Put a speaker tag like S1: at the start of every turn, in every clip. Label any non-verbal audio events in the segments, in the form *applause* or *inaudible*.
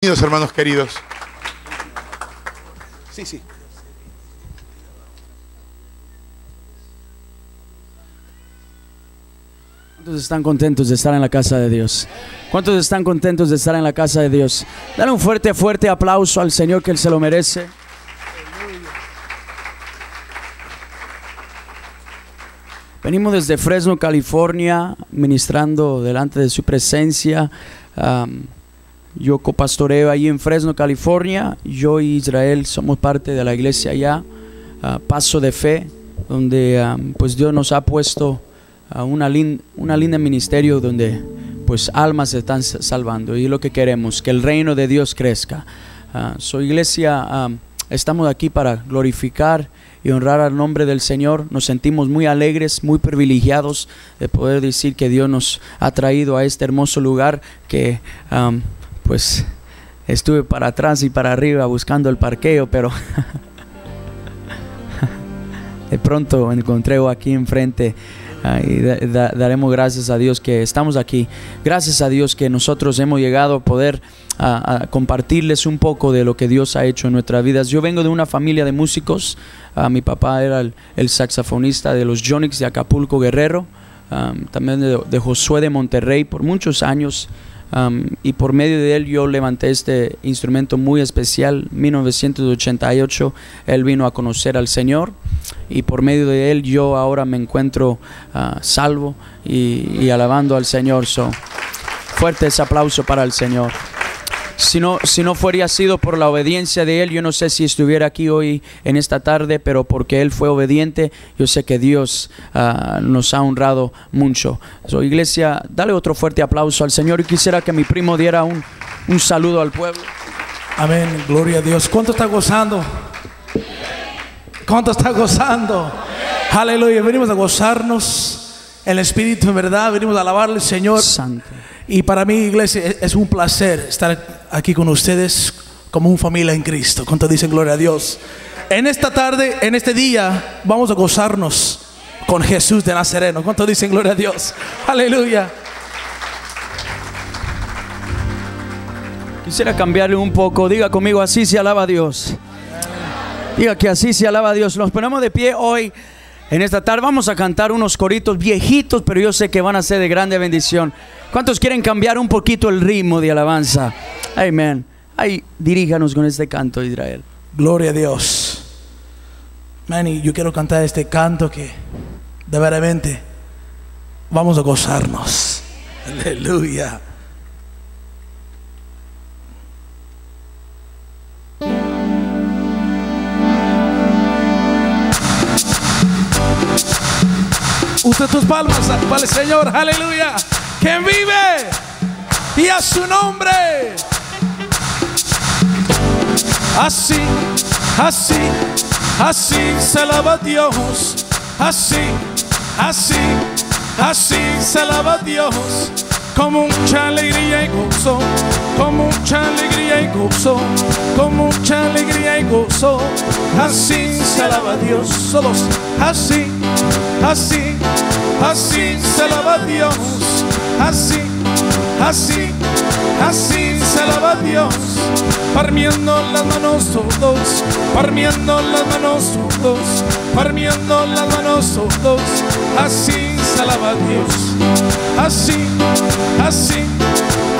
S1: Bienvenidos, hermanos queridos.
S2: Sí, sí.
S3: ¿Cuántos están contentos de estar en la casa de Dios? ¿Cuántos están contentos de estar en la casa de Dios? Dale un fuerte, fuerte aplauso al Señor que Él se lo merece. Venimos desde Fresno, California, ministrando delante de su presencia. Um, yo copastoreo ahí en Fresno, California. Yo y Israel somos parte de la iglesia allá, Paso de Fe, donde pues Dios nos ha puesto a una, lin una linda ministerio donde pues almas se están salvando y lo que queremos, que el reino de Dios crezca. Uh, su iglesia, um, estamos aquí para glorificar y honrar al nombre del Señor. Nos sentimos muy alegres, muy privilegiados de poder decir que Dios nos ha traído a este hermoso lugar que pues estuve para atrás y para arriba buscando el parqueo, pero *laughs* de pronto encontré aquí enfrente. Y da, da, daremos gracias a Dios que estamos aquí. Gracias a Dios que nosotros hemos llegado a poder compartirles un poco de lo que Dios ha hecho en nuestras vidas. Yo vengo de una familia de músicos. Uh, mi papá era el, saxofonista de los Jonix de Acapulco Guerrero. Um, también de, Josué de Monterrey por muchos años. Um, y por medio de él yo levanté este instrumento muy especial. 1988 él vino a conocer al Señor y por medio de él yo ahora me encuentro uh, salvo y, y, alabando al Señor. So, fuerte ese aplauso para el Señor. Si no, si no fuera sido por la obediencia de Él, yo no sé si estuviera aquí hoy en esta tarde, pero porque Él fue obediente, yo sé que Dios uh, nos ha honrado mucho. So, iglesia, dale otro fuerte aplauso al Señor y quisiera que mi primo diera un, un saludo al pueblo.
S2: Amén, gloria a Dios. ¿Cuánto está gozando? ¿Cuánto está gozando? Aleluya, venimos a gozarnos el Espíritu en verdad, venimos a alabarle al Señor.
S3: Santo.
S2: Y para mí, iglesia, es un placer estar aquí con ustedes como una familia en Cristo. ¿Cuánto dicen gloria a Dios? En esta tarde, en este día, vamos a gozarnos con Jesús de Nazareno. ¿Cuánto dicen gloria a Dios? Aleluya.
S3: Quisiera cambiarle un poco. Diga conmigo, así se alaba a Dios. Diga que así se alaba a Dios. Nos ponemos de pie hoy. En esta tarde vamos a cantar unos coritos viejitos, pero yo sé que van a ser de grande bendición. ¿Cuántos quieren cambiar un poquito el ritmo de alabanza? Amén. Ahí, diríjanos con este canto, Israel.
S2: Gloria a Dios. Manny, yo quiero cantar este canto que de veramente vamos a gozarnos. *laughs* Aleluya. Usted tus palmas el Señor, aleluya. Quien vive y a su nombre. Así, así, así se alaba Dios. Así, así, así se alaba Dios. Con mucha alegría y gozo, con mucha alegría y gozo, con mucha alegría y gozo. Así se alaba Dios, solos, así, así, así se alaba Dios, así, así, así se alaba Dios. Parmiendo las manos todos, parmiendo las manos todos, parmiendo las manos todos, así se alaba Dios, así, así,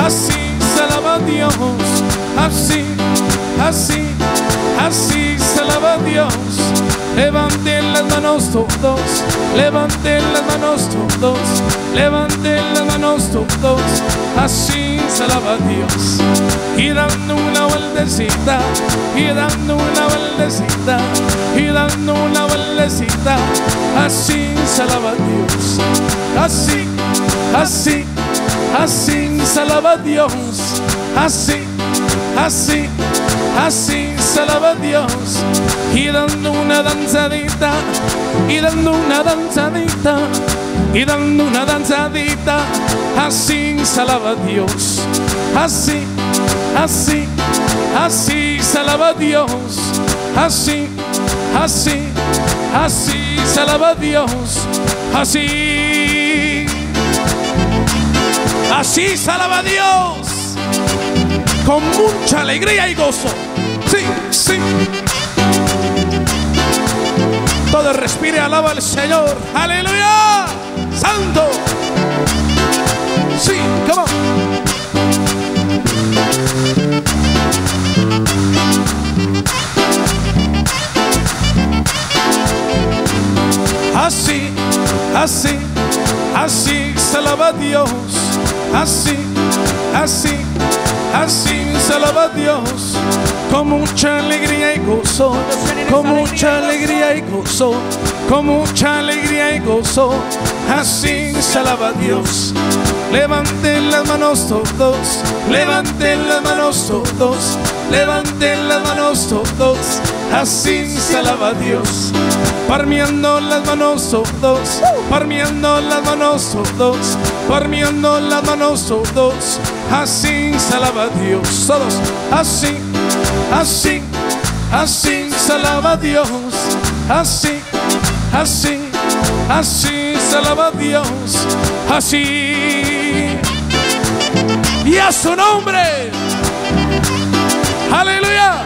S2: así se alaba Dios, así, así, así se alaba Dios. Levanten las manos todos, levanten las manos todos, levanten las manos todos, así se alaba Dios. Y dando una vueltecita, y dando una vueltecita, y dando una vueltecita, así se alaba Dios. Así, así, así se alaba Dios. Así, así, así se alaba Dios. Y dando una danzadita, y dando una danzadita, y dando una danzadita, así se alaba Dios. Así, así, así se alaba Dios. Así, así, así se alaba Dios. Así, así se alaba Dios. Con mucha alegría y gozo. Sí, sí. Todo respire, alaba al Señor. Aleluya. Santo. Sí, come. Así, así, así se alaba Dios. Así, así, así se alaba Dios. Con mucha alegría y gozo, con mucha alegría y gozo, con mucha alegría y gozo. Así se alaba a Dios. Levanten las manos todos, levanten las manos todos, levanten las manos todos. Así se alaba a Dios. Parmeando las manos todos, parmeando las manos todos, parmeando las manos todos. Así se alaba a Dios. Todos, así, así, así se Dios. Así, así, así se alaba a Dios. Así. Y a su nombre. Aleluya.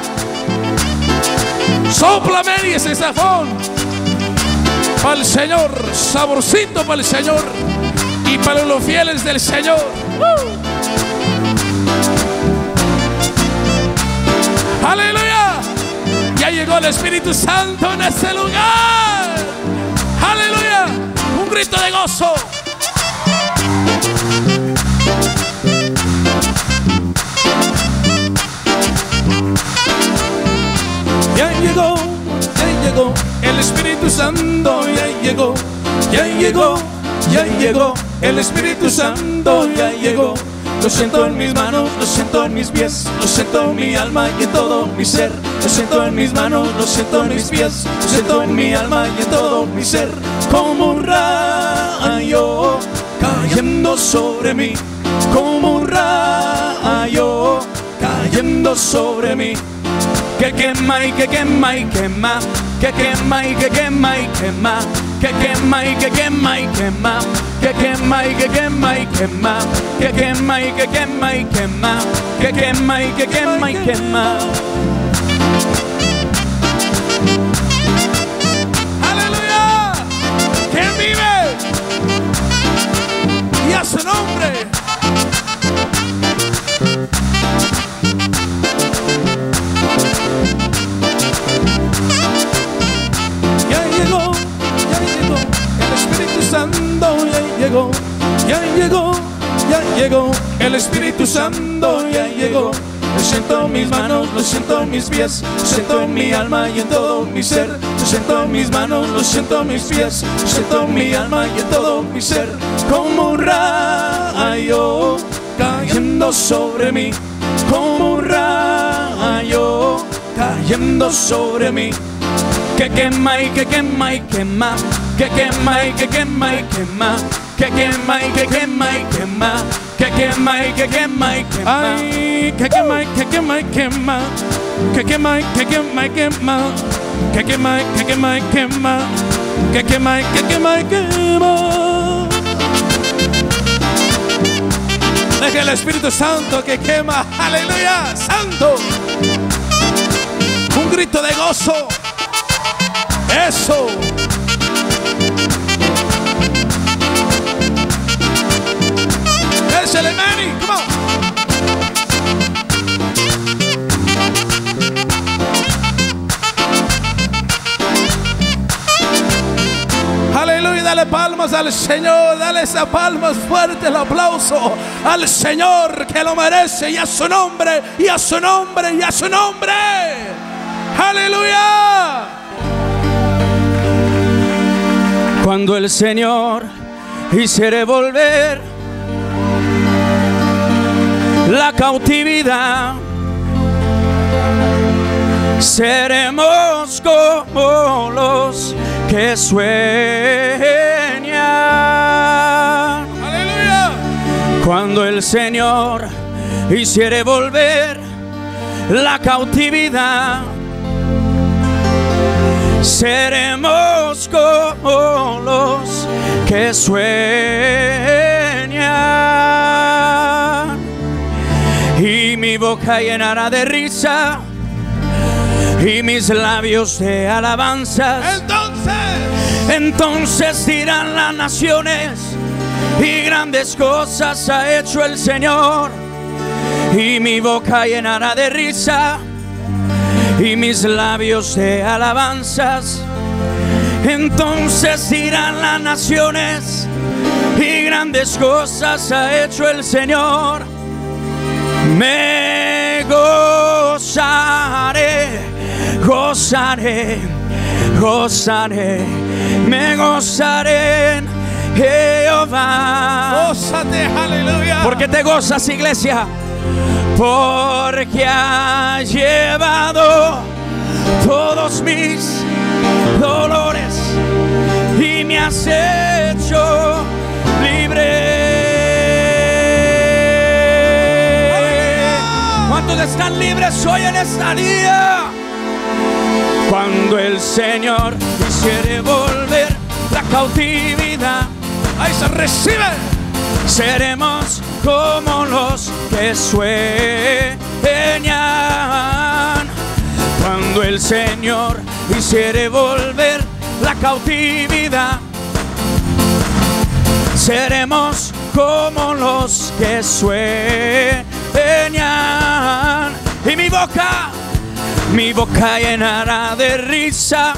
S2: Sóplame y ese para el Señor, saborcito para el Señor y para los fieles del Señor. ¡Uh! Aleluya. Ya llegó el Espíritu Santo en este lugar. Aleluya. Un grito de gozo. Ya llegó, ya llegó el Espíritu Santo, ya llegó, ya llegó, ya llegó el Espíritu Santo, ya llegó. Lo siento en mis manos, lo siento en mis pies, lo siento en mi alma y en todo mi ser. Lo siento en mis manos, lo siento en mis pies, lo siento en mi alma y en todo mi ser. Como un rayo cayendo sobre mí, como un rayo cayendo sobre mí que quema y que quema y quema, que quema y que quema y quema, que quema y que quema y quema, que quema y que quema y quema, que quema y que quema y quema, que quema y que quema y quema. Aleluya, ¿quién vive? Y a su nombre. Ya llegó, ya llegó, ya llegó, el Espíritu Santo ya llegó. Lo siento en mis manos, lo siento en mis pies, lo siento en mi alma y en todo mi ser. Lo siento en mis manos, lo siento en mis pies, lo siento en mi alma y en todo mi ser. Como un rayo cayendo sobre mí, como un rayo cayendo sobre mí que quema y que quema y quema, que quema y que quema y quema, que quema y que quema y quema, que quema y que quema y quema, que quema y que quema y quema, que quema y que quema y quema, que quema y que quema y quema, que quema y que quema y quema. Deja el Espíritu Santo que quema, aleluya, santo. Un grito de gozo. Eso. Manny. Come on. Aleluya, dale palmas al Señor, dale esa palmas fuerte el aplauso al Señor que lo merece y a su nombre, y a su nombre, y a su nombre. Aleluya.
S3: Cuando el Señor hiciere volver la cautividad, seremos como los que sueñan.
S2: Aleluya.
S3: Cuando el Señor hiciere volver la cautividad, seremos como los que sueñan. Mi boca llenará de risa y mis labios de alabanzas.
S2: Entonces,
S3: Entonces dirán las naciones y grandes cosas ha hecho el Señor. Y mi boca llenará de risa y mis labios de alabanzas. Entonces dirán las naciones y grandes cosas ha hecho el Señor. Me gozaré, gozaré, gozaré, me gozaré en Jehová.
S2: gózate, aleluya.
S3: ¿Por qué te gozas, iglesia? Porque ha llevado todos mis dolores y me has hecho ¿Cuántos están libres hoy en esta día? Cuando el Señor quisiere volver la cautividad
S2: Ahí se recibe.
S3: seremos como los que sueñan. Cuando el Señor hiciere volver la cautividad, seremos como los que sueñan. Y mi boca, mi boca llenará de risa,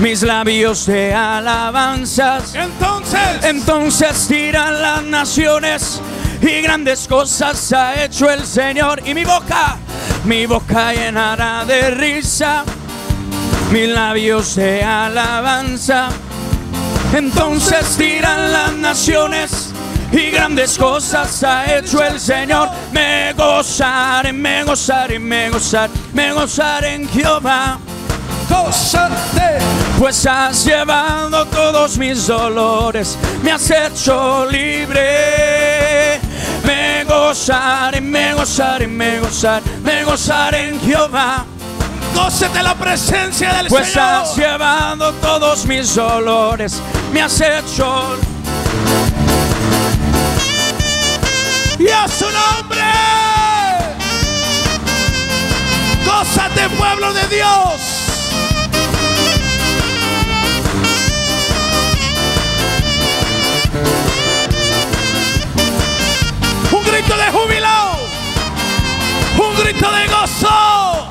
S3: mis labios de alabanzas.
S2: Entonces,
S3: Entonces dirán las naciones y grandes cosas ha hecho el Señor y mi boca, mi boca llenará de risa, mis labios de alabanza. Entonces dirán las naciones y grandes cosas ha hecho el Señor. Me gozaré, me gozaré, me gozaré, me gozaré en Jehová.
S2: gózate.
S3: Pues has llevado todos mis dolores, me has hecho libre. Me gozaré, me gozaré, me gozaré, me gozaré en Jehová.
S2: Gózate la presencia del
S3: Pues
S2: Señor.
S3: has llevado todos mis dolores, me has hecho.
S2: Y a su nombre. Gózate, pueblo de Dios. Un grito de júbilo. Un grito de gozo.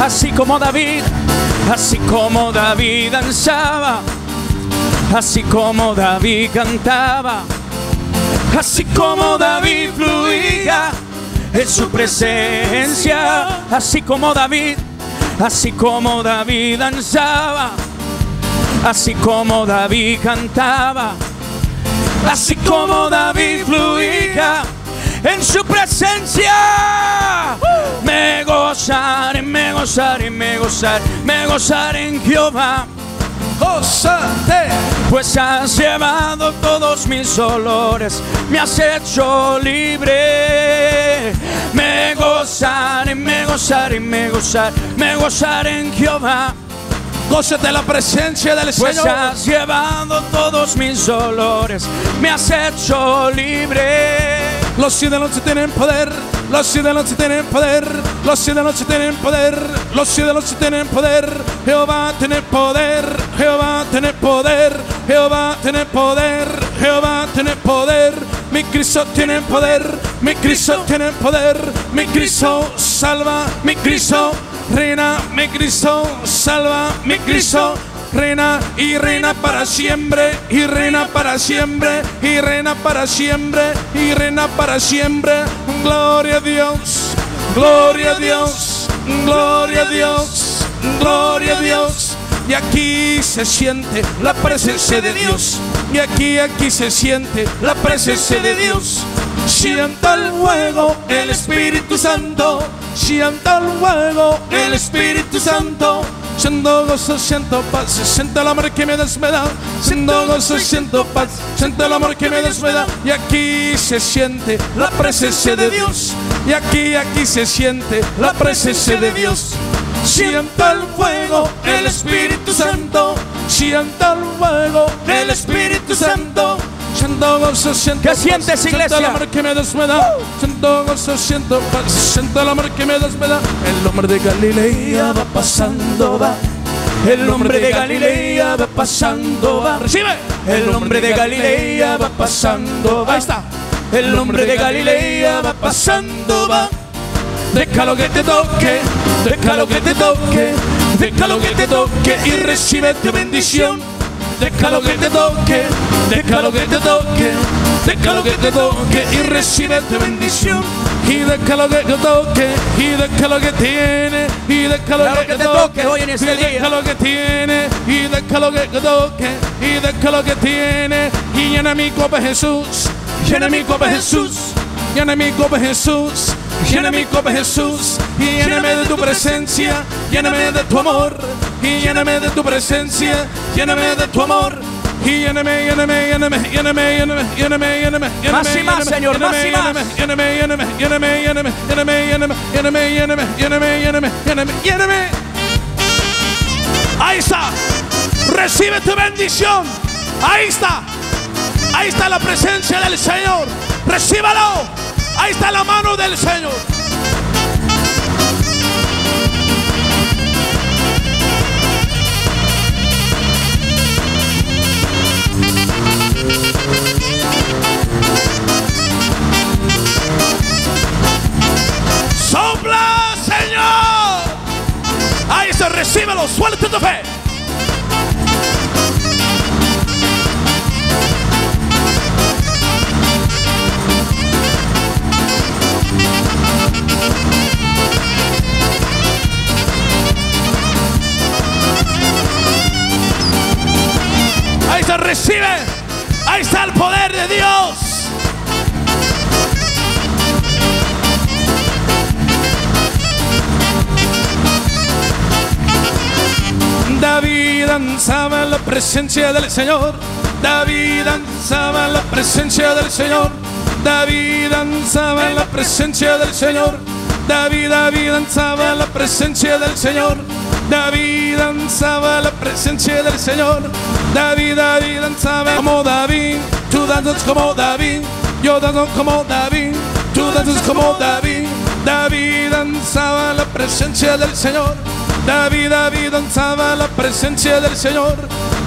S3: Así como David, así como David danzaba, así como David cantaba, así como David fluía en su presencia, así como David, así como David danzaba, así como David cantaba, así como David fluía en su presencia. Me gozaré, me gozaré, me gozaré, me gozaré en Jehová.
S2: Gózate.
S3: Pues has llevado todos mis dolores, me has hecho libre. Me gozaré, me gozaré, me gozaré, me gozaré en Jehová.
S2: Gózate la presencia del
S3: Pues
S2: Señor.
S3: has llevado todos mis dolores, me has hecho libre.
S2: Los ídolos tienen poder, los ídolos tienen poder, los ídolos tienen poder, los ídolos tienen poder. Jehová tiene poder, Jehová tiene poder, Jehová tiene poder, Jehová tiene poder. Mi Cristo tiene poder, mi Cristo tiene poder, mi Cristo salva, mi Cristo reina, mi Cristo salva, mi Cristo reina y reina para siempre, y reina para siempre, y reina para siempre, y reina para siempre. Gloria a Dios, gloria a Dios, gloria a Dios, gloria a Dios. Y aquí se siente la presencia de Dios. Y aquí, aquí se siente la presencia de Dios. Sienta el fuego, el Espíritu Santo. Sienta el fuego, el Espíritu Santo. Siento gozo, siento paz, siento el amor que me desmeda. Siento gozo, siento paz, siento el amor que me desmeda. Y aquí se siente la presencia de Dios. Y aquí, aquí se siente la presencia de Dios. Sienta el fuego, el Espíritu Santo. Sienta el fuego, el Espíritu Santo. Siento gozo, siento
S3: ¿Qué sientes,
S2: Siento
S3: iglesia?
S2: el amor que me das me da. Siento gozo, siento paz, siento el amor que me das me da. El hombre de Galilea va pasando, va. El hombre de Galilea va pasando, va. Recibe. El hombre de Galilea va pasando, va. Ahí está. El hombre de Galilea va pasando, va. Déjalo que te toque, déjalo que te toque, déjalo que te toque y recibe tu bendición. Déjalo que te toque, déjalo que te toque, déjalo que te toque y recibe tu bendición. Y déjalo que te toque, y déjalo que tiene, y déjalo
S3: Claro
S2: que,
S3: que te toque hoy en este
S2: y déjalo que tiene, y déjalo que te toque, y déjalo que tiene, y llena mi copa Jesús, llena mi copa Jesús. Llena mi copa Jesús, llena mi copa Jesús y lléname de tu presencia, lléname de tu amor y lléname de tu presencia, lléname de tu amor y lléname, lléname, lléname, lléname, lléname, lléname, lléname,
S3: Más y más, Señor, más y más.
S2: lléname, lléname, lléname, lléname, lléname, lléname, lléname, lléname, lléname, lléname, lléname, lléname. Ahí está. Recibe tu bendición. Ahí está. Ahí está la presencia del Señor. Recíbalo. Ahí está la mano del Señor. Sopla, Señor. Ahí está, recíbelo. Suelta tu fe. Recibe. Ahí está el poder de Dios. David danzaba en la presencia del Señor. David danzaba en la presencia del Señor. David danzaba en la presencia del Señor. David, David danzaba en la presencia del Señor. David danzaba la presencia del Señor. David, David danzaba como David. Tú danzas como David. Yo danzo como David. Tú danzas como David. David danzaba la presencia del Señor. David, David danzaba la presencia del Señor.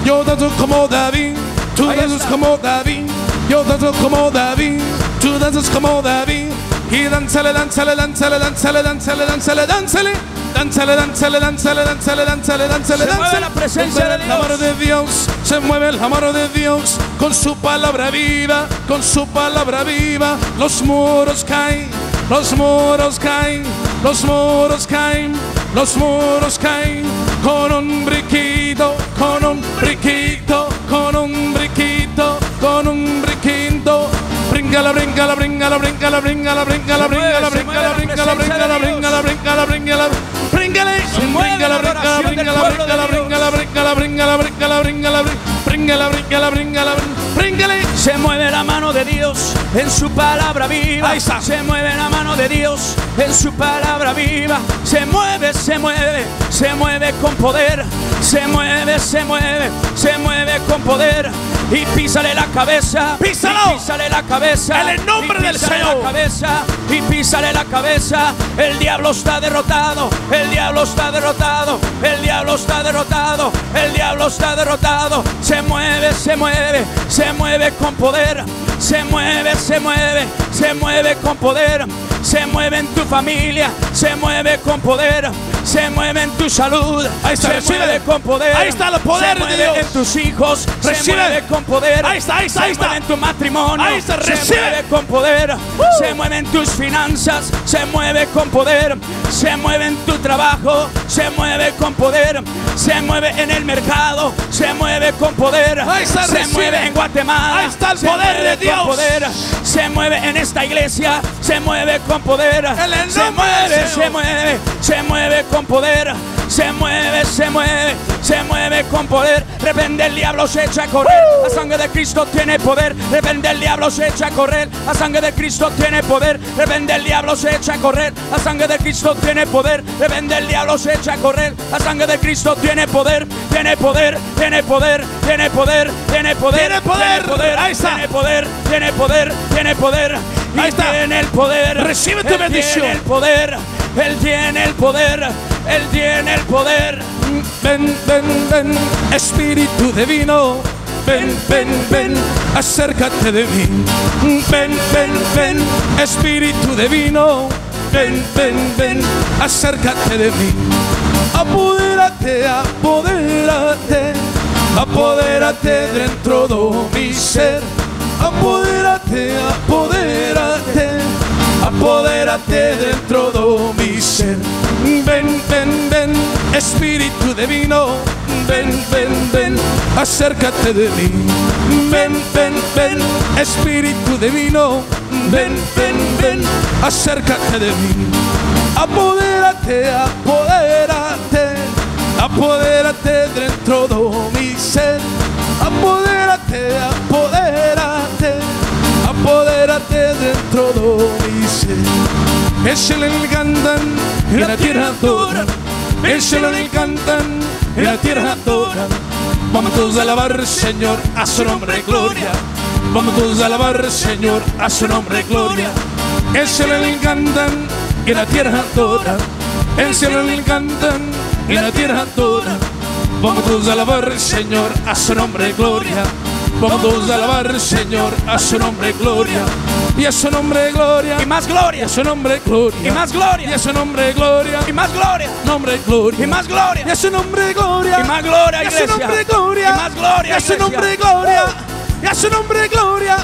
S2: Yo danzo como David. Tú danzas como David. Yo danzo como David. Tú danzas como David. Y danzale, danzale, danzale, danzale, danzale, danzale, danzale. Danzale, danzale, danzale, danzale, danzale, danzale,
S3: Se mueve la presencia de
S2: amor de Dios, se mueve el amor de Dios con su palabra viva, con su palabra viva. Los muros caen, los muros caen, los muros caen, los muros caen. Con un briquito, con un briquito, con un briquito, con un briquito. Bríncala, bríncala, bríncala, bríncala, bríncala, bríncala, bríncala,
S3: Se mueve, se
S2: bríncala,
S3: mueve la brinca
S2: la brinca brinca la
S3: brinca la
S2: brinca
S3: la brinca la
S2: brinca
S3: la brinca
S2: la
S3: brinca
S2: la brinca la brinca la brinca la brinca la
S3: se mueve la mano de Dios en su palabra viva
S2: ahí está
S3: se mueve la mano de Dios en su palabra viva se mueve se mueve se mueve con poder se mueve se mueve se mueve con poder y písale la cabeza.
S2: Písalo.
S3: Y písale la cabeza.
S2: En el nombre del Señor.
S3: La cabeza. Y písale la cabeza. El diablo está derrotado. El diablo está derrotado. El diablo está derrotado. El diablo está derrotado. Se mueve, se mueve, se mueve con poder. Se mueve, se mueve, se mueve con poder. Se mueve en tu familia, se mueve con poder. Se mueve en tu salud,
S2: Ahí está,
S3: se
S2: recibe.
S3: mueve con poder.
S2: Ahí está el poder
S3: se
S2: de Dios.
S3: en tus hijos, se
S2: Recibe.
S3: mueve con poder.
S2: Ahí está, ahí está,
S3: se
S2: ahí está.
S3: mueve en tu matrimonio,
S2: Ahí está,
S3: se
S2: recibe.
S3: mueve con poder. Se mueve en tus finanzas, se mueve con poder. Se mueve en tu trabajo, se mueve con poder. Se mueve en el mercado, se mueve con poder.
S2: Ahí está,
S3: se
S2: recibe.
S3: mueve en Guatemala.
S2: Ahí está el
S3: se
S2: poder de Dios.
S3: con poder. Se mueve en esta iglesia, se mueve con poder.
S2: El
S3: se mueve, se mueve, se mueve con poder. Se mueve, se mueve, se mueve con poder. Reprende el diablo, se echa a correr. La sangre de Cristo tiene poder. Reprende el diablo, se echa a correr. La sangre de Cristo tiene poder. Reprende el diablo, se echa a correr. La sangre de Cristo tiene poder. Reprende el diablo, se echa a correr. La sangre de Cristo tiene poder. Tiene poder, tiene poder, tiene poder, tiene poder.
S2: Tiene poder. Ahí está.
S3: Tiene poder, tiene poder, tiene poder.
S2: Ahí está.
S3: Tiene el poder.
S2: Recibe tu bendición.
S3: Tiene el poder. Él tiene el poder. Él tiene el poder.
S2: Ven, ven, ven, Espíritu divino. Ven, ven, ven, acércate de mí. Ven, ven, ven, Espíritu divino. Ven, ven, ven, acércate de mí. Apodérate, apodérate, apodérate dentro de mi ser. Apodérate, apodérate, apodérate dentro de mi ser. Ven, ven, ven, Espíritu divino. Ven, ven, ven, acércate de mí. Ven, ven, ven, Espíritu divino. Ven, ven, ven, acércate de mí. Apodérate, apodérate, apodérate dentro de mi ser. Apodérate, apodérate, apodérate dentro de mi ser. Es el cantan y la tierra adoran. Es el cantan y la tierra adoran. Vamos todos a alabar, Señor, a su nombre gloria. Vamos todos a alabar, Señor, a su nombre gloria. El cielo le cantan y la tierra adora. El cielo le cantan y la tierra adora. Vamos todos a alabar, Señor, a su nombre gloria. Vamos a alabar, Señor, a su nombre gloria. Y a su nombre gloria.
S3: Y más
S2: Y
S3: gloria.
S2: a su nombre gloria.
S3: Y más
S2: Y
S3: gloria.
S2: a su nombre gloria.
S3: Y más gloria.
S2: Nombre gloria.
S3: Y más
S2: Y
S3: gloria.
S2: a su nombre gloria.
S3: Y más gloria,
S2: Y a su nombre gloria.
S3: Y más gloria,
S2: Y a su nombre gloria. Y a su nombre gloria.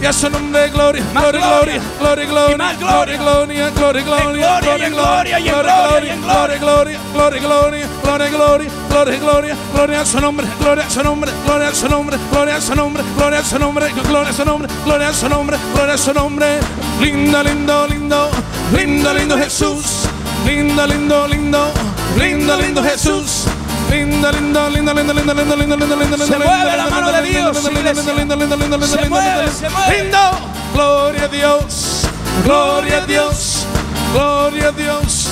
S2: Y a su nombre gloria. Gloria,
S3: gloria.
S2: gloria, gloria, gloria.
S3: Y más gloria.
S2: Gloria, gloria, gloria,
S3: gloria, y en gloria, y en
S2: gloria,
S3: gloria, y en
S2: gloria, gloria, gloria, gloria, gloria, gloria, gloria, gloria, gloria a su nombre, gloria a su nombre, gloria a su nombre, gloria a su nombre, gloria a su nombre, gloria a su nombre, gloria a su nombre, gloria a su nombre. Lindo, lindo, lindo, lindo, lindo Jesús. Lindo, lindo, lindo, lindo, lindo Jesús. Lindo, lindo, lindo, lindo, lindo, lindo, lindo, lindo, lindo,
S3: Se mueve la mano de Dios, iglesia.
S2: lindo, lindo, lindo, lindo,
S3: Se mueve, se mueve.
S2: lindo. Gloria a Dios, gloria a Dios, gloria a Dios,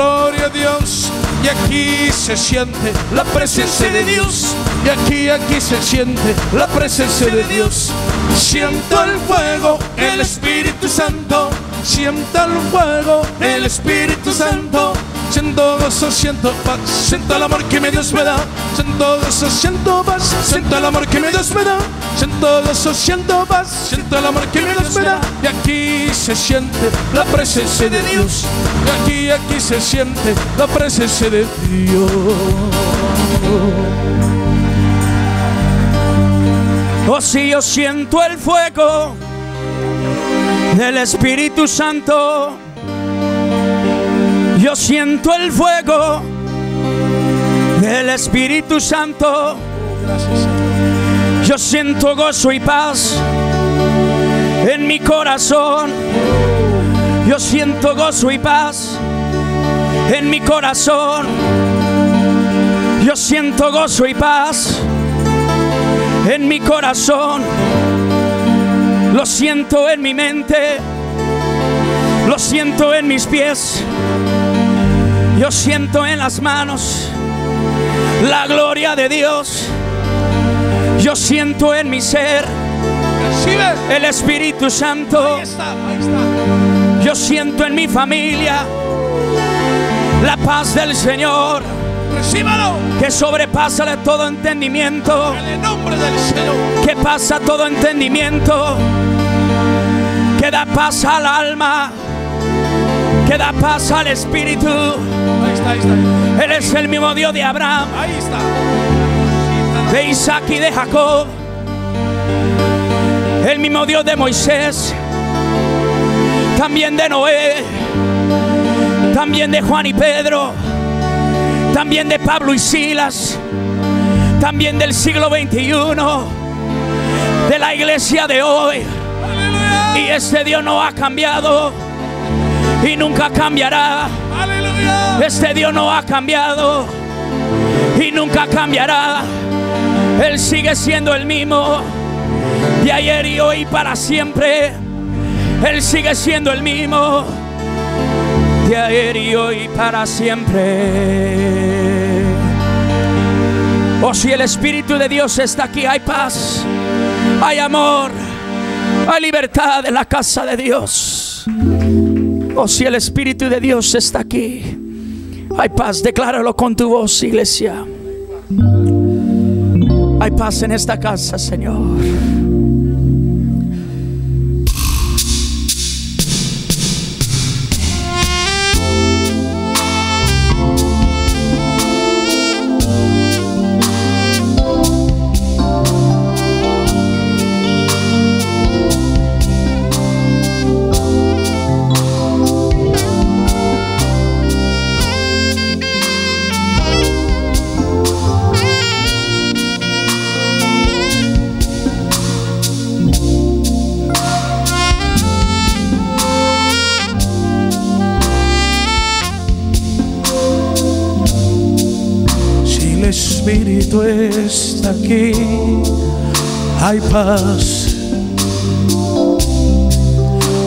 S2: gloria a Dios. Y aquí se siente la presencia de Dios. Y aquí, aquí se siente la presencia de Dios. Siento el fuego, el Espíritu Santo. Siento el fuego, el Espíritu Santo. Siento gozo, siento paz, siento el amor que me da. Siento gozo, siento paz, siento el amor que me da. Siento gozo, siento paz, siento el amor que me da. Y aquí se siente la presencia de Dios. Y aquí, aquí se siente la presencia de Dios.
S3: Oh, si yo siento el fuego del Espíritu Santo. Yo siento el fuego del Espíritu Santo. Yo siento gozo y paz en mi corazón. Yo siento gozo y paz en mi corazón. Yo siento gozo y paz en mi corazón. Lo siento en mi mente. Lo siento en mis pies. Yo siento en las manos la gloria de Dios. Yo siento en mi ser el Espíritu Santo. Yo siento en mi familia la paz del Señor que sobrepasa de todo entendimiento.
S2: en el nombre del Señor.
S3: que pasa todo entendimiento, que da paz al alma, que da paz al espíritu.
S2: Ahí está, ahí está.
S3: Él es el mismo Dios de Abraham,
S2: Ahí está.
S3: de Isaac y de Jacob, el mismo Dios de Moisés, también de Noé, también de Juan y Pedro, también de Pablo y Silas, también del siglo XXI, de la iglesia de hoy. Y este Dios no ha cambiado y nunca cambiará.
S2: Aleluya.
S3: Este Dios no ha cambiado y nunca cambiará. Él sigue siendo el mismo de ayer y hoy para siempre. Él sigue siendo el mismo de ayer y hoy para siempre. Oh, si el Espíritu de Dios está aquí, hay paz, hay amor, hay libertad en la casa de Dios. Oh, si el Espíritu de Dios está aquí, hay paz. Decláralo con tu voz, iglesia. Hay paz en esta casa, Señor.
S2: Hay paz.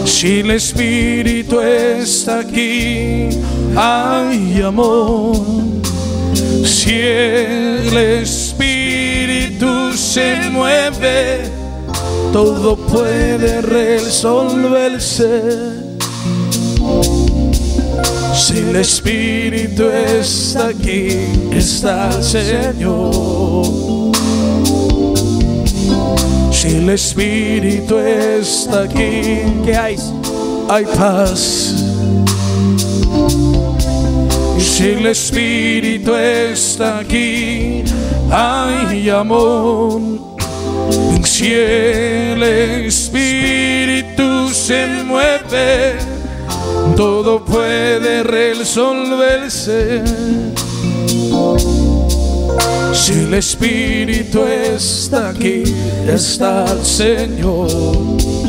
S2: Si el Espíritu está aquí, hay amor. Si el Espíritu se mueve, todo puede resolverse. Si el Espíritu está aquí, está el Señor. Si el Espíritu está aquí,
S3: ¿Qué hay?
S2: hay paz. Y si el Espíritu está aquí, hay amor. Si el Espíritu se mueve, todo puede resolverse. Si el Espíritu está aquí, está el Señor.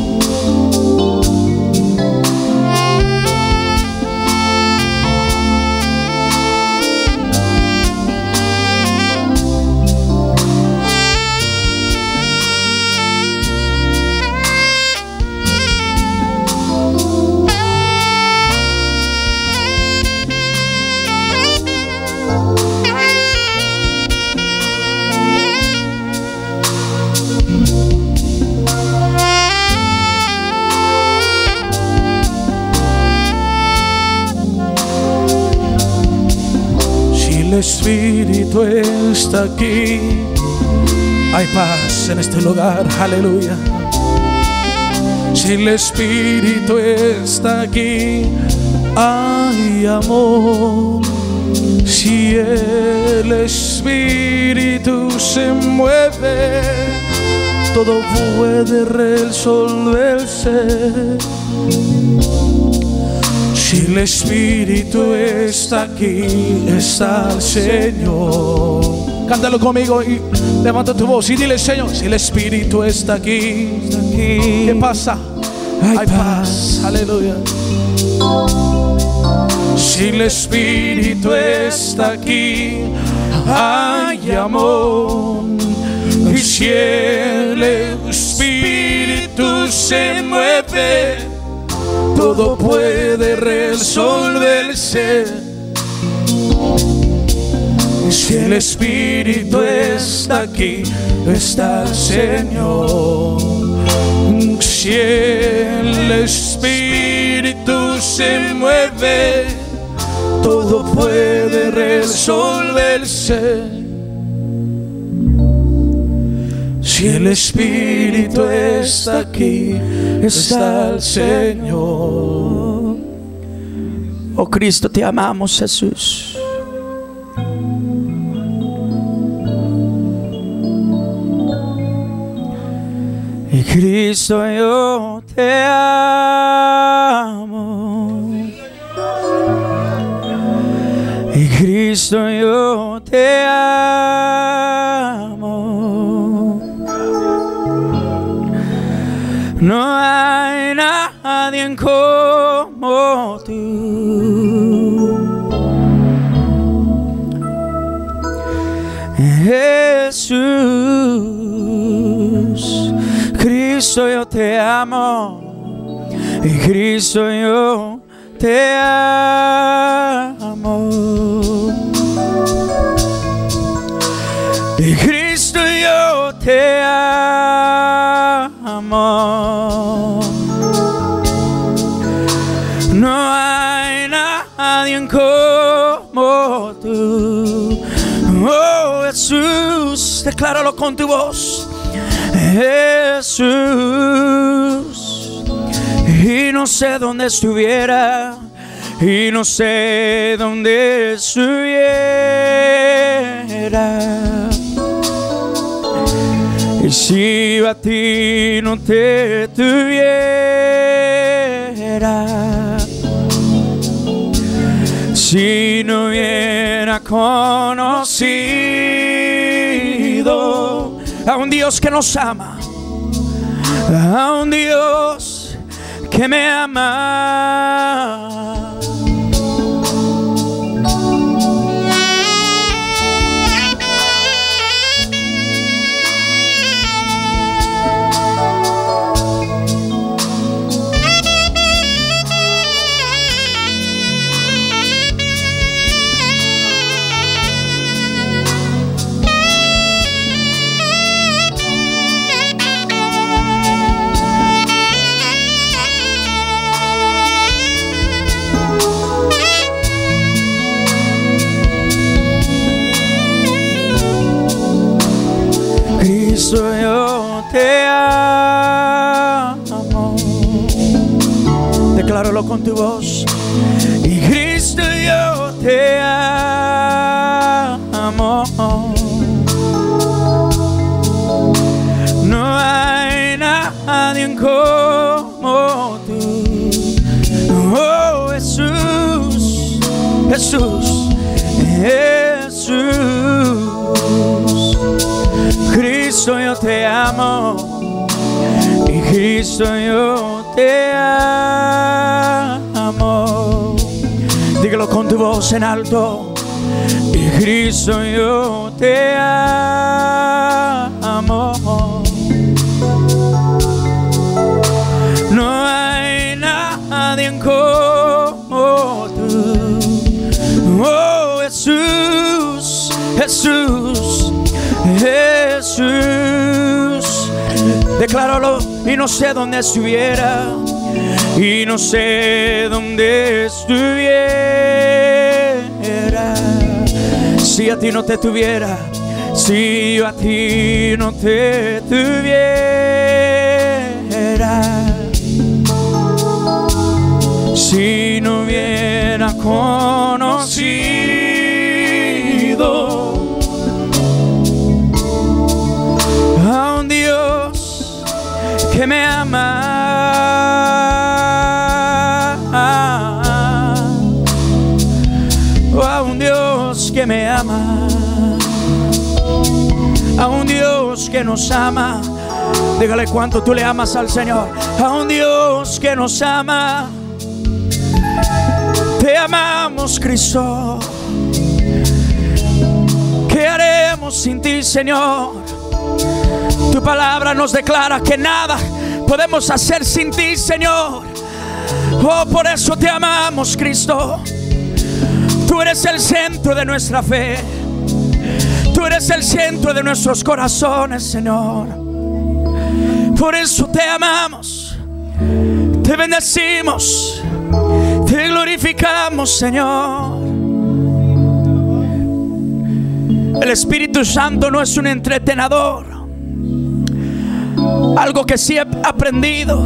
S2: Espíritu está aquí, hay paz en este lugar, aleluya. Si el Espíritu está aquí, hay amor. Si el Espíritu se mueve, todo puede resolverse. Si el Espíritu está aquí, está el Señor. Cántalo conmigo y levanta tu voz y dile, Señor, si el Espíritu está aquí, está aquí. ¿qué pasa? Hay, paz. aleluya. Si el Espíritu está aquí, hay amor. Y si el Espíritu se mueve, todo puede resolverse. Si el Espíritu está aquí, está Señor. Si el Espíritu se mueve, todo puede resolverse. Si el Espíritu está aquí, está el Señor.
S3: Oh Cristo, te amamos, Jesús. Y Cristo, yo te amo. Y Cristo, yo te amo. No hay nadie como tú. Jesús. Cristo, yo te amo. Y Cristo, yo te amo. Y Cristo, yo te amo. Decláralo con tu voz. Jesús. Y no sé dónde estuviera. Y no sé dónde estuviera. Y si a ti no te tuviera, si no hubiera conocido a un Dios que nos ama, a un Dios que me ama. Con tu voz. Y Cristo yo te amo. No hay nadie como tú. Oh Jesús, Jesús, Jesús. Cristo yo te amo y Cristo yo te amo. Con tu voz en alto. Y Cristo yo te amo. No hay nadie como tú. Oh Jesús, Jesús, Jesús. Decláralo y no sé dónde estuviera. Y no sé dónde estuviera. Si a ti no te tuviera. Si yo a ti no te tuviera. Si no hubiera conocido a un Dios que me ama, a un Dios que nos ama. Dígale cuánto tú le amas al Señor, a un Dios que nos ama. Te amamos, Cristo. ¿Qué haremos sin ti, Señor? Tu palabra nos declara que nada podemos hacer sin ti, Señor. Oh, por eso te amamos, Cristo. Tú eres el centro de nuestra fe. Eres el centro de nuestros corazones, Señor. Por eso te amamos. Te bendecimos. Te glorificamos, Señor. El Espíritu Santo no es un entretenedor. Algo que sí he aprendido.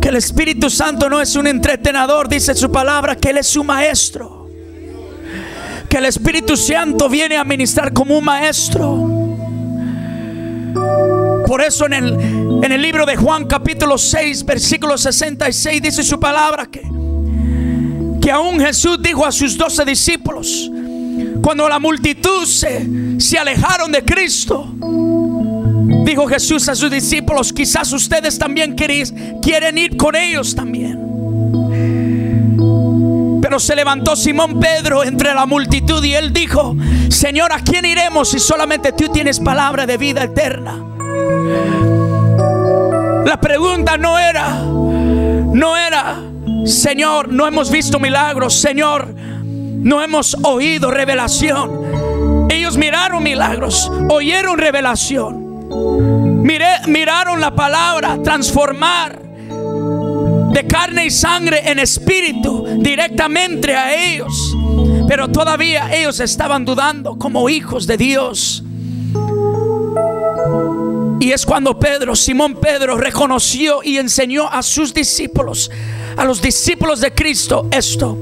S3: Que el Espíritu Santo no es un entretenedor, dice su palabra, que Él es su maestro. Que el Espíritu Santo viene a ministrar como un maestro. Por eso en el, en el libro de Juan capítulo 6, versículo 66 dice su palabra que, que aún Jesús dijo a sus doce discípulos, cuando la multitud se, se alejaron de Cristo, dijo Jesús a sus discípulos, quizás ustedes también queréis, quieren ir con ellos también. Se levantó Simón Pedro entre la multitud y él dijo, Señor, ¿a quién iremos si solamente tú tienes palabra de vida eterna? La pregunta no era, no era, Señor, no hemos visto milagros, Señor, no hemos oído revelación. Ellos miraron milagros, oyeron revelación. miraron la palabra transformar de carne y sangre en espíritu directamente a ellos. Pero todavía ellos estaban dudando como hijos de Dios. Y es cuando Pedro, Simón Pedro, reconoció y enseñó a sus discípulos, a los discípulos de Cristo, esto,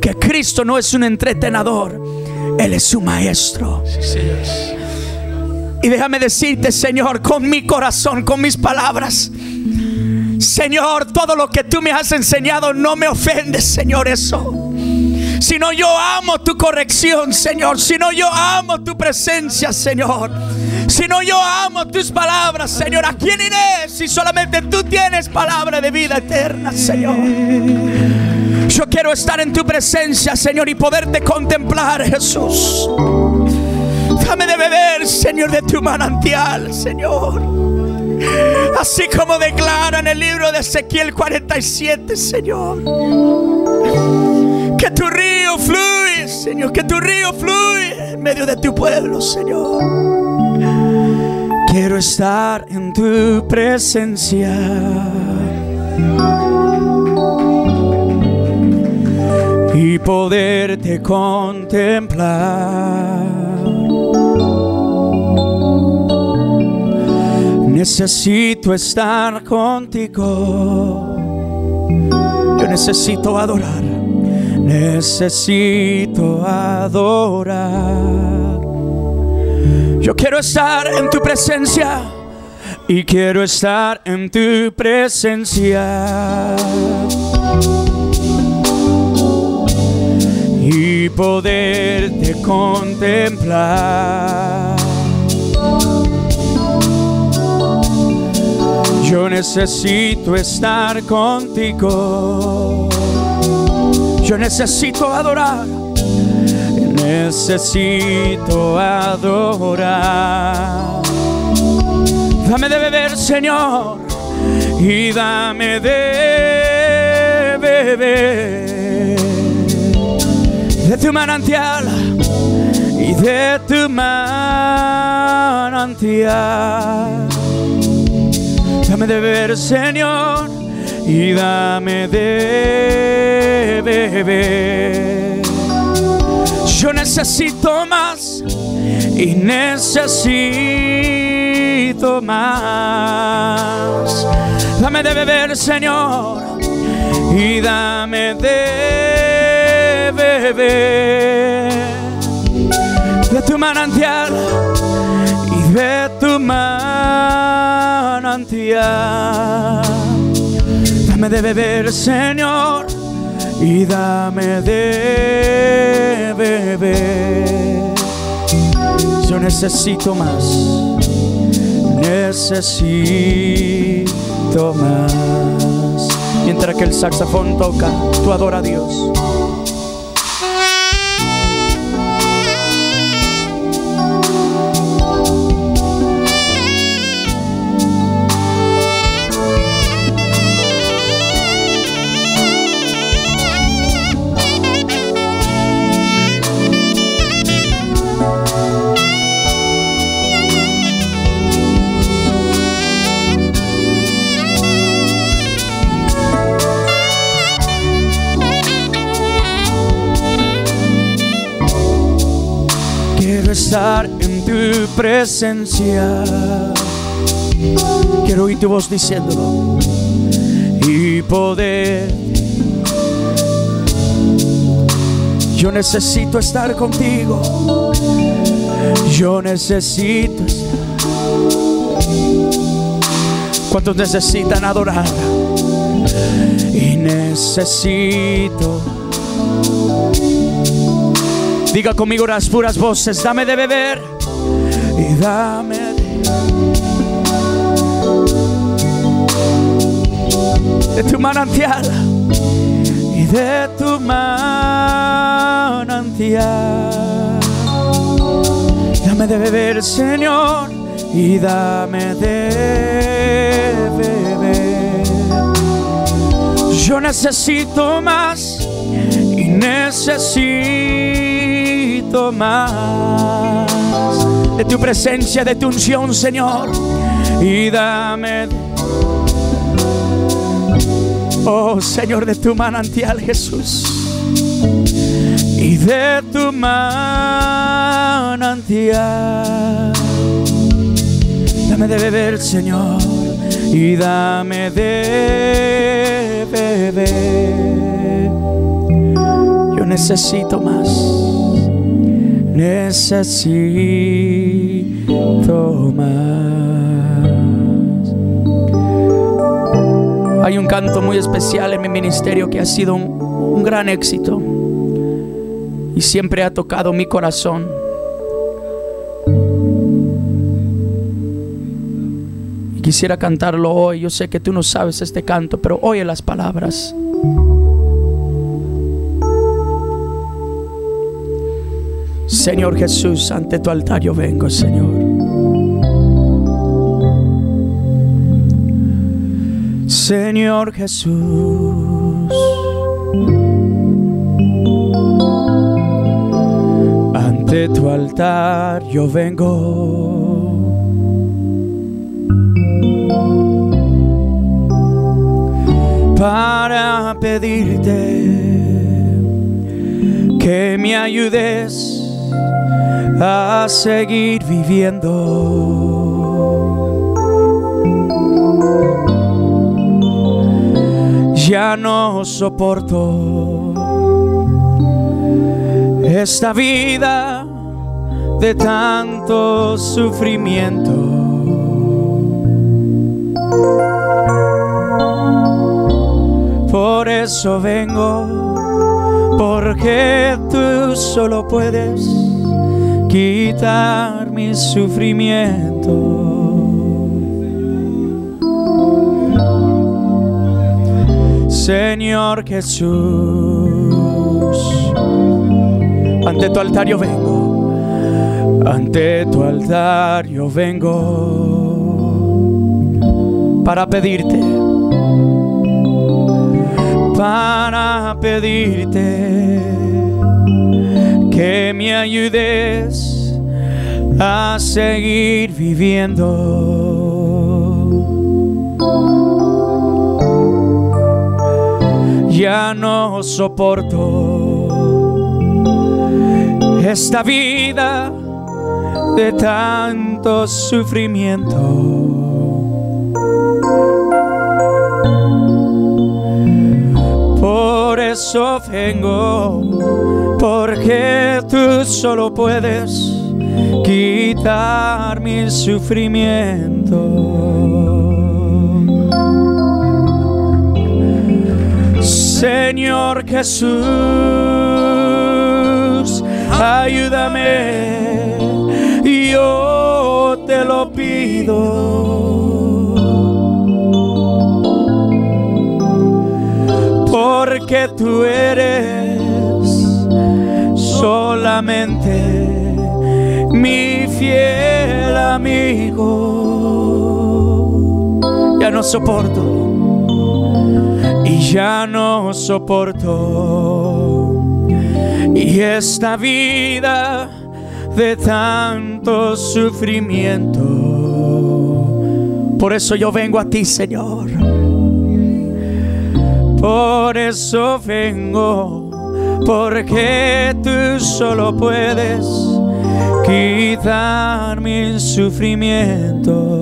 S3: que Cristo no es un entretenedor, Él es su maestro. Y déjame decirte, Señor, con mi corazón, con mis palabras, Señor, todo lo que tú me has enseñado no me ofende, Señor, eso. Sino yo amo tu corrección, Señor. Sino yo amo tu presencia, Señor. Sino yo amo tus palabras, Señor. ¿A quién iré si solamente tú tienes palabra de vida eterna, Señor? Yo quiero estar en tu presencia, Señor, y poderte contemplar, Jesús. Dame de beber, Señor, de tu manantial, Señor. Así como declara en el libro de Ezequiel 47, Señor. Que tu río fluye, Señor. Que tu río fluye en medio de tu pueblo, Señor. Quiero estar en tu presencia. Y poderte contemplar. Necesito estar contigo. Yo necesito adorar. Necesito adorar. Yo quiero estar en tu presencia. Y quiero estar en tu presencia. Y poderte contemplar. Yo necesito estar contigo. Yo necesito adorar. Necesito adorar. Dame de beber, Señor. Y dame de beber. De tu manantial. Y de tu manantial. Dame de beber, Señor, y dame de beber. Yo necesito más y necesito más. Dame de beber, Señor, y dame de beber de tu manantial y de tu Dame de beber, Señor, y dame de beber. Yo necesito más, necesito más. Mientras que el saxofón toca, tú adora a Dios. En tu presencia. Quiero oír tu voz diciéndolo y poder. Yo necesito estar contigo. Yo necesito estar. ¿Cuántos necesitan adorar? Y necesito Diga conmigo las puras voces, dame de beber y dame de, tu manantial y de tu manantial. Dame de beber, Señor, y dame de beber. Yo necesito más y necesito más de tu presencia, de tu unción, Señor, y dame Oh Señor, de tu manantial Jesús. Y de tu manantial. Dame de beber, Señor. Y dame de beber. Yo necesito más. Necesito más. Hay un canto muy especial en mi ministerio que ha sido un, un gran éxito y siempre ha tocado mi corazón. Quisiera cantarlo hoy. Yo sé que tú no sabes este canto, pero oye las palabras. Señor Jesús, ante tu altar yo vengo, Señor. Señor Jesús. Ante tu altar yo vengo. Para pedirte que me ayudes a seguir viviendo. ya no soporto esta vida de tanto sufrimiento. Por eso vengo, porque tú solo puedes quitar mi sufrimiento. Señor Jesús. Ante tu altar yo vengo, ante tu altar yo vengo para pedirte, para pedirte que me ayudes a seguir viviendo. ya no soporto esta vida de tanto sufrimiento. Por eso vengo, porque tú solo puedes quitar mi sufrimiento. Señor Jesús, ayúdame, yo te lo pido. Porque tú eres solamente mi fiel amigo. Ya no soporto y ya no soporto. Y esta vida de tanto sufrimiento. Por eso yo vengo a ti, Señor. Por eso vengo, porque tú solo puedes quitar mi sufrimiento.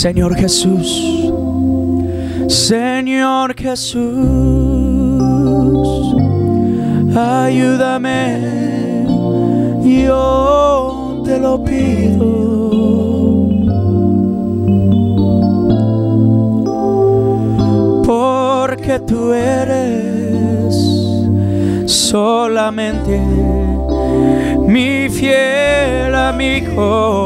S3: Señor Jesús, Señor Jesús, ayúdame, yo te lo pido. Porque tú eres solamente mi fiel amigo.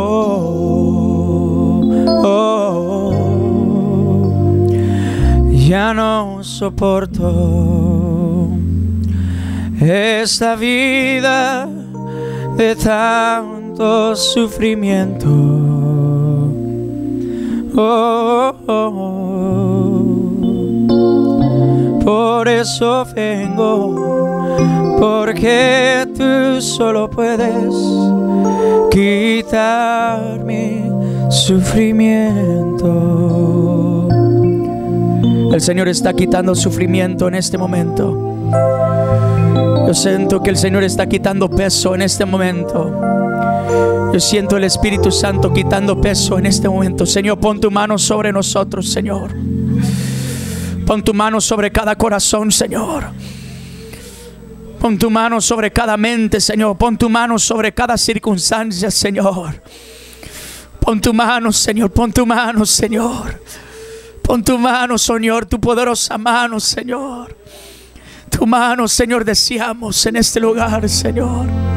S3: Soporto esta vida de tanto sufrimiento. Oh, oh, oh. Por eso vengo, porque tú solo puedes quitar mi sufrimiento. El Señor está quitando sufrimiento en este momento. Yo siento que el Señor está quitando peso en este momento. Yo siento el Espíritu Santo quitando peso en este momento. Señor, pon tu mano sobre nosotros, Señor. Pon tu mano sobre cada corazón, Señor. Pon tu mano sobre cada mente, Señor. Pon tu mano sobre cada circunstancia, Señor. Pon tu mano, Señor. Pon tu mano, Señor. Pon tu mano, Señor. Tu poderosa mano, Señor. Tu mano, Señor, deseamos en este lugar, Señor.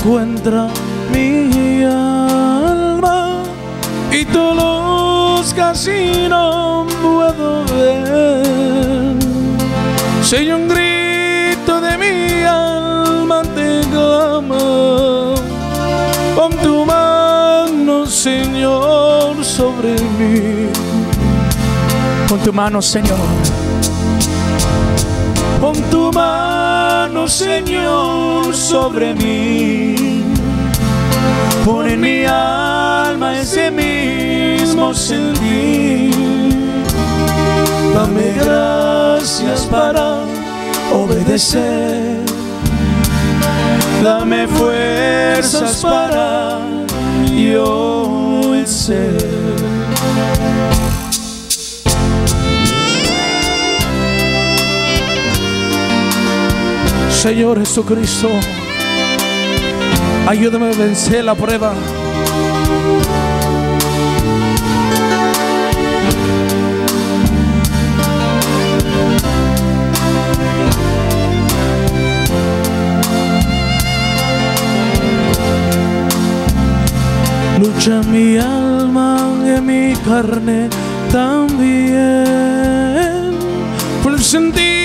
S2: Encuentra mi alma y todos casi no puedo ver. Soy un grito de mi alma te clama. Pon tu mano, Señor, sobre mí.
S3: Pon tu mano, Señor.
S2: Pon tu mano, Señor, sobre mí. Pon en mi alma ese mismo sentir. Dame gracias para obedecer. Dame fuerzas para yo vencer. Señor Jesucristo, ayúdame a vencer la prueba. Lucha mi alma y mi carne también por sentir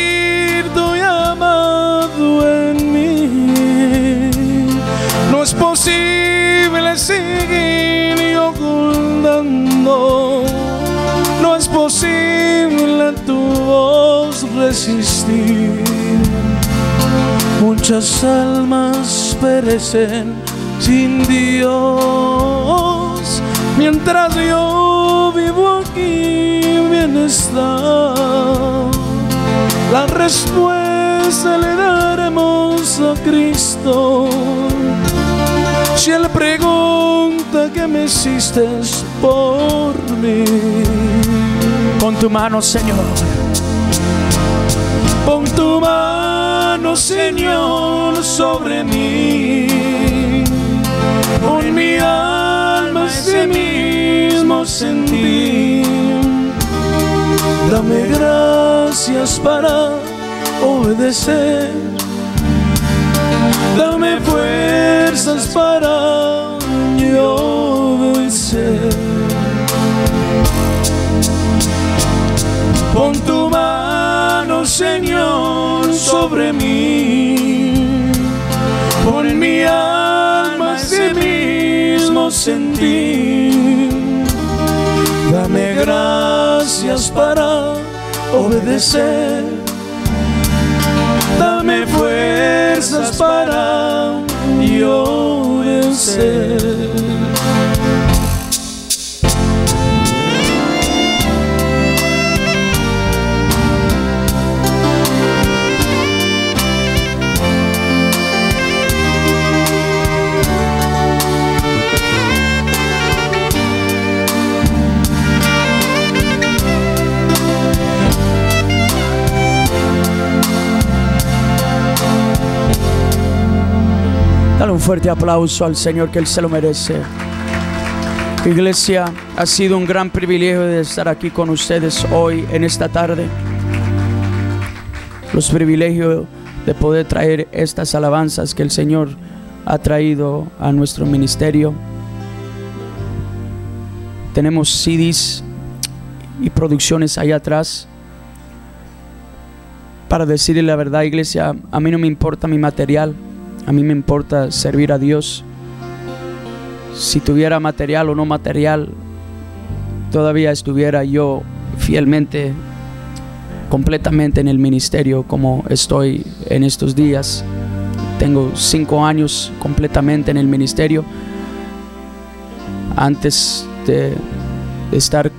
S2: Muchas almas perecen sin Dios, mientras yo vivo aquí, bien está. La respuesta le daremos a Cristo. Si Él pregunta qué me hiciste por mí,
S3: Pon tu mano, Señor.
S2: Pon tu mano, Señor, sobre mí. Pon mi alma ese mismo sentir. Dame gracias para obedecer. Dame fuerzas para Pon en sentir. Dame gracias para obedecer. Dame fuerzas para yo vencer.
S3: Dale un fuerte aplauso al Señor que Él se lo merece. Iglesia, ha sido un gran privilegio de estar aquí con ustedes hoy, en esta tarde. Los privilegios de poder traer estas alabanzas que el Señor ha traído a nuestro ministerio. Tenemos CDs y producciones allá atrás. Para decirle la verdad, iglesia, a mí no me importa mi material. A mí me importa servir a Dios. Si tuviera material o no material, todavía estuviera yo fielmente, completamente en el ministerio como estoy en estos días. Tengo cinco años completamente en el ministerio. Antes de, estar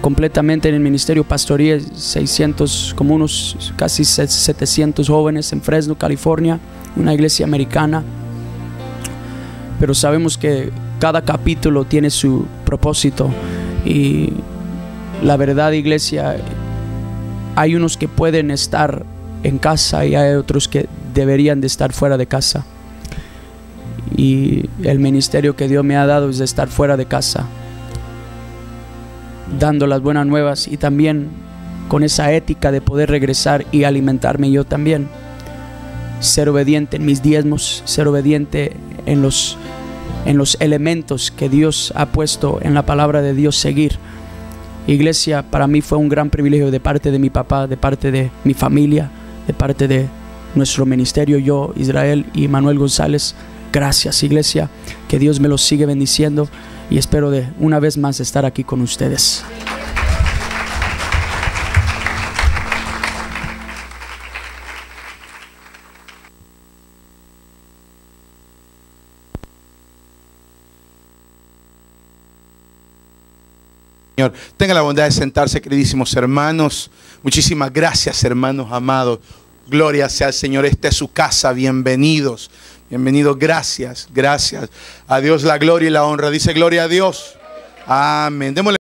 S3: completamente en el ministerio pastoría 600 como unos casi 700 jóvenes en Fresno, California, una iglesia americana. Pero sabemos que cada capítulo tiene su propósito y la verdad iglesia hay unos que pueden estar en casa y hay otros que deberían de estar fuera de casa. Y el ministerio que Dios me ha dado es de estar fuera de casa dando las buenas nuevas y también con esa ética de poder regresar y alimentarme yo también. Ser obediente en mis diezmos, ser obediente en los, en los elementos que Dios ha puesto en la palabra de Dios, seguir. Iglesia, para mí fue un gran privilegio de parte de mi papá, de parte de mi familia, de parte de nuestro ministerio, yo, Israel y Manuel González. Gracias, iglesia. Que Dios me los sigue bendiciendo y espero de una vez más estar aquí con ustedes.
S1: Señor, tenga la bondad de sentarse, queridísimos hermanos. Muchísimas gracias, hermanos amados. Gloria sea al Señor. Esta es su casa. Bienvenidos. Bienvenidos. Gracias, gracias. A Dios la gloria y la honra. Dice gloria a Dios. Amén. Démosle